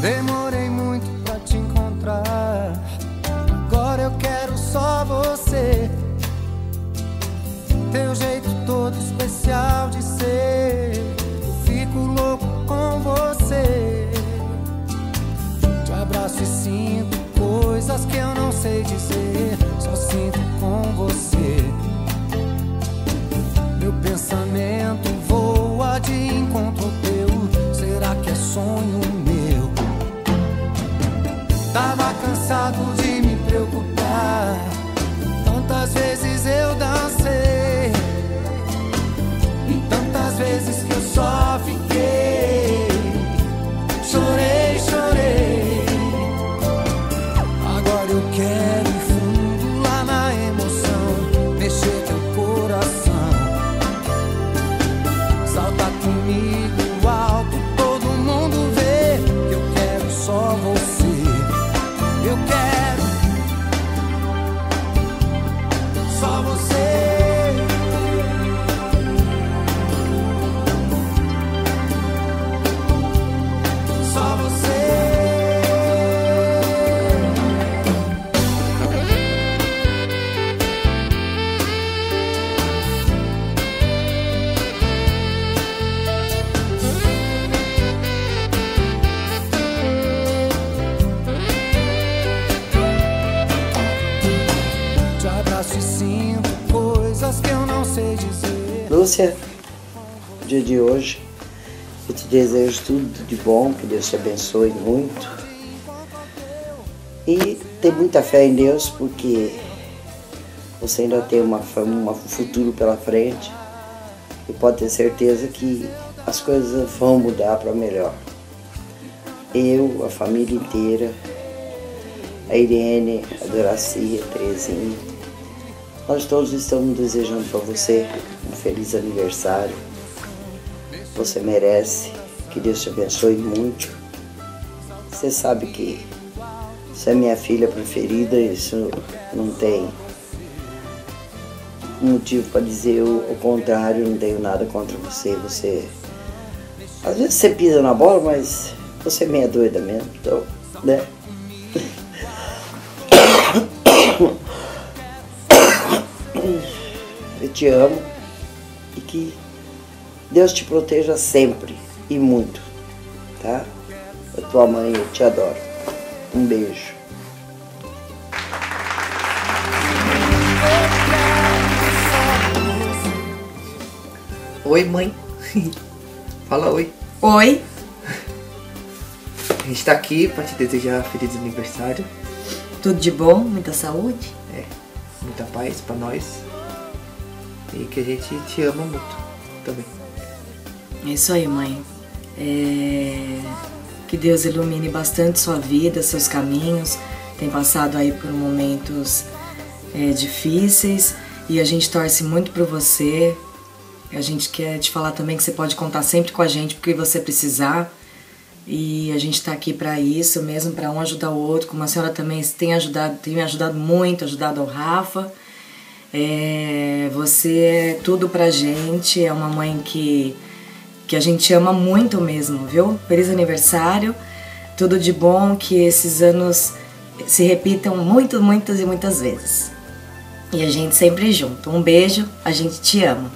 Demorei muito pra te encontrar. Agora eu quero só você. Teu jeito todo especial de ser. Eu fico louco com você. Te abraço e sinto coisas que eu não sei dizer. Só sinto com você. Meu pensamento cansado de me preocupar. Tantas vezes eu dancei. Lúcia, dia de hoje, eu te desejo tudo de bom, que Deus te abençoe muito. E tem muita fé em Deus, porque você ainda tem uma, um futuro pela frente. E pode ter certeza que as coisas vão mudar para melhor. Eu, a família inteira, a Irene, a Doracia, a Terezinha, nós todos estamos desejando para você feliz aniversário. Você merece. Que Deus te abençoe muito. Você sabe que você é minha filha preferida, isso não tem motivo para dizer o, contrário, não tenho nada contra você. Você. Às vezes você pisa na bola, mas você é meia doida mesmo, então, né? Eu te amo e que Deus te proteja sempre e muito, tá? A tua mãe, eu te adoro. Um beijo. Oi, mãe. Fala oi. Oi, A gente tá aqui pra te desejar feliz aniversário. tudo de bom? Muita saúde? É, muita paz pra nós. E que a gente te ama muito também. É isso aí, mãe. É, Que Deus ilumine bastante sua vida, seus caminhos. Tem passado aí por momentos é, difíceis e a gente torce muito por você. A gente quer te falar também que você pode contar sempre com a gente porque você precisar. E a gente está aqui para isso mesmo, para um ajudar o outro. Como a senhora também tem ajudado, tem me ajudado muito, ajudado ao Rafa. É, você é tudo pra gente, é uma mãe que, que a gente ama muito mesmo, viu? Feliz aniversário, tudo de bom, que esses anos se repitam muito, muitas e muitas vezes. E a gente sempre junto. Um beijo, a gente te ama.